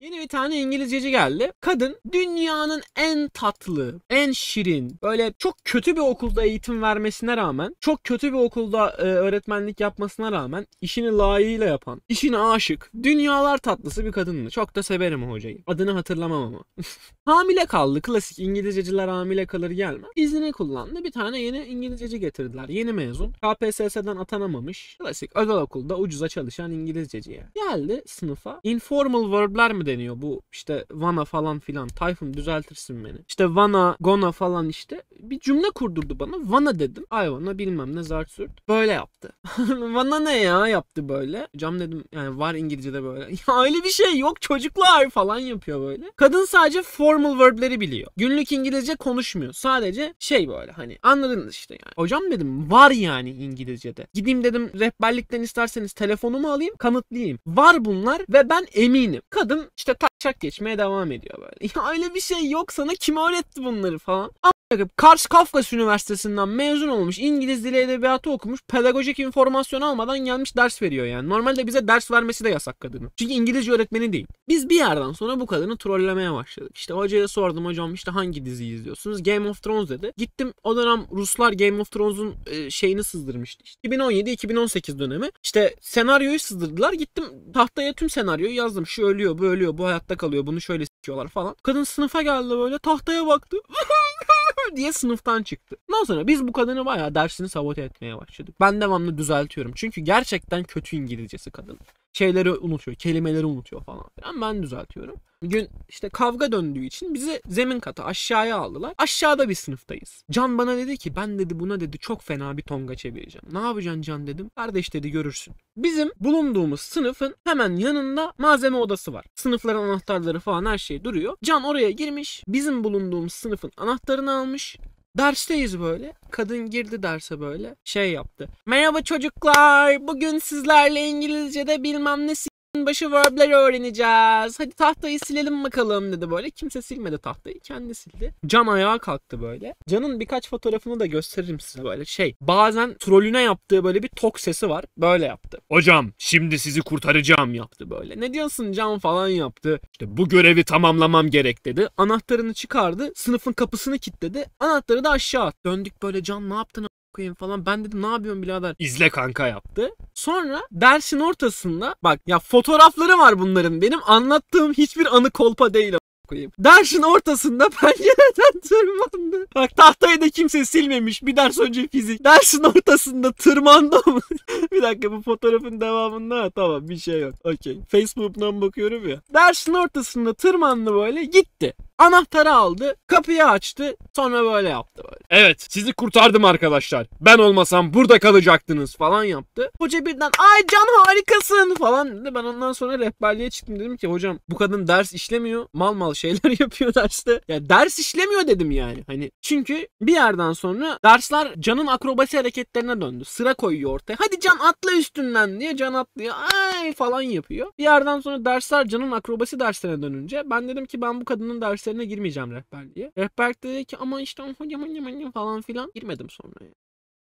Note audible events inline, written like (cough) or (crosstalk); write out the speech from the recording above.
Yeni bir tane İngilizceci geldi. Kadın dünyanın en tatlı, en şirin, böyle çok kötü bir okulda eğitim vermesine rağmen, çok kötü bir okulda e, öğretmenlik yapmasına rağmen işini layığıyla yapan, işine aşık, dünyalar tatlısı bir kadındı. Çok da severim o hocayı. Adını hatırlamam ama. (laughs) hamile kaldı. Klasik İngilizceciler hamile kalır gelme. İznini kullandı. Bir tane yeni İngilizceci getirdiler. Yeni mezun. KPSS'den atanamamış. Klasik özel okulda ucuza çalışan İngilizceciye. Geldi sınıfa. Informal verb'ler mi deniyor bu işte vana falan filan. Tayfun düzeltirsin beni. İşte vana, gona falan işte. Bir cümle kurdurdu bana. Vana dedim. Ay vana bilmem ne zart sürt. Böyle yaptı. (laughs) vana ne ya yaptı böyle. Cam dedim yani var İngilizce'de böyle. (laughs) Ya öyle bir şey yok çocuklar falan yapıyor böyle. Kadın sadece formal verb'leri biliyor. Günlük İngilizce konuşmuyor. Sadece şey böyle hani anladınız işte yani. Hocam dedim var yani İngilizce'de. Gideyim dedim rehberlikten isterseniz telefonumu alayım kanıtlayayım. Var bunlar ve ben eminim. Kadın işte taçak geçmeye devam ediyor böyle. (laughs) Ya öyle bir şey yok sana kim öğretti bunları falan. Kars Kafkas Üniversitesi'nden mezun olmuş. İngiliz dili edebiyatı okumuş. Pedagojik informasyon almadan gelmiş ders veriyor yani. Normalde bize ders vermesi de yasak kadının. Çünkü İngilizce öğretmeni değil. Biz bir yerden sonra bu kadını trollemeye başladık. İşte hocaya sordum hocam işte hangi diziyi izliyorsunuz? Game of Thrones dedi. Gittim o dönem Ruslar Game of Thrones'un e, şeyini sızdırmıştı. İşte 2017-2018 dönemi. İşte senaryoyu sızdırdılar. Gittim tahtaya tüm senaryoyu yazdım. Şu ölüyor, bu ölüyor, bu hayatta kalıyor. Bunu şöyle sikiyorlar falan. Kadın sınıfa geldi böyle tahtaya baktı. (laughs) diye sınıftan çıktı. Ondan sonra biz bu kadını bayağı dersini sabote etmeye başladık. Ben devamlı düzeltiyorum. Çünkü gerçekten kötü İngilizcesi kadın. Şeyleri unutuyor, kelimeleri unutuyor falan. Ben, ben düzeltiyorum. Bir gün işte kavga döndüğü için bizi zemin kata aşağıya aldılar. Aşağıda bir sınıftayız. Can bana dedi ki ben dedi buna dedi çok fena bir tonga çevireceğim. Ne yapacaksın Can dedim. Kardeş dedi görürsün. Bizim bulunduğumuz sınıfın hemen yanında malzeme odası var. Sınıfların anahtarları falan her şey duruyor. Can oraya girmiş. Bizim bulunduğumuz sınıfın anahtarını almış. Dersteyiz böyle. Kadın girdi derse böyle. Şey yaptı. Merhaba çocuklar. Bugün sizlerle İngilizce'de bilmem ne başı verb'leri öğreneceğiz. Hadi tahtayı silelim bakalım dedi böyle. Kimse silmedi tahtayı. Kendi sildi. Can ayağa kalktı böyle. Can'ın birkaç fotoğrafını da gösteririm size böyle. Şey bazen trolüne yaptığı böyle bir tok sesi var. Böyle yaptı. Hocam şimdi sizi kurtaracağım yaptı böyle. Ne diyorsun Can falan yaptı. İşte bu görevi tamamlamam gerek dedi. Anahtarını çıkardı. Sınıfın kapısını kilitledi. Anahtarı da aşağı attı. Döndük böyle Can ne yaptın koyayım falan. Ben dedim ne yapıyorsun birader? İzle kanka yaptı. Sonra dersin ortasında bak ya fotoğrafları var bunların. Benim anlattığım hiçbir anı kolpa değil koyayım. Dersin ortasında (laughs) pencereden tırmandı. Bak tahtayı da kimse silmemiş. Bir ders önce fizik. Dersin ortasında tırmandı (laughs) bir dakika bu fotoğrafın devamında ha, tamam bir şey yok. Okey. Facebook'tan bakıyorum ya. Dersin ortasında tırmandı böyle gitti. Anahtarı aldı, kapıyı açtı, sonra böyle yaptı böyle. Evet, sizi kurtardım arkadaşlar. Ben olmasam burada kalacaktınız falan yaptı. Hoca birden ay can harikasın falan dedi. Ben ondan sonra rehberliğe çıktım dedim ki hocam bu kadın ders işlemiyor. Mal mal şeyler (laughs) yapıyor derste. Ya ders işlemiyor dedim yani. Hani çünkü bir yerden sonra dersler canın akrobasi hareketlerine döndü. Sıra koyuyor ortaya. Hadi can atla üstünden diye can atlıyor. Ay falan yapıyor. Bir yerden sonra dersler canın akrobasi derslerine dönünce ben dedim ki ben bu kadının derslerine girmeyeceğim rehberliğe. Rehberlik dedi ki ama işte falan filan girmedim sonra.